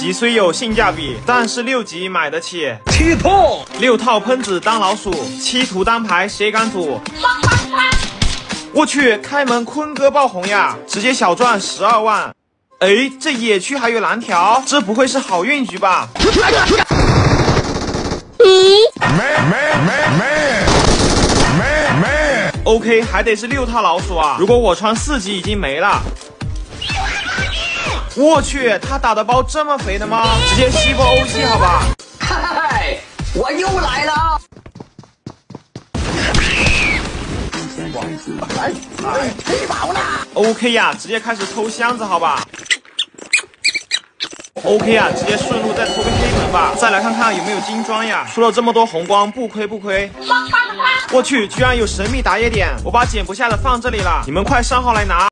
级虽有性价比，但是六级买得起。气破！六套喷子当老鼠，七图单排谁敢赌？我去，开门坤哥爆红呀，直接小赚十二万。哎，这野区还有蓝条，这不会是好运局吧？OK，还得是六套老鼠啊！如果我穿四级已经没了。我去，他打的包这么肥的吗？直接吸波 OG 好吧？嗨，我又来了。哎，吃饱了。OK 呀，直接开始偷箱子好吧？OK 呀，直接顺路再偷个黑门吧。再来看看有没有金装呀？出了这么多红光，不亏不亏。我去，居然有神秘打野点，我把捡不下的放这里了，你们快上号来拿。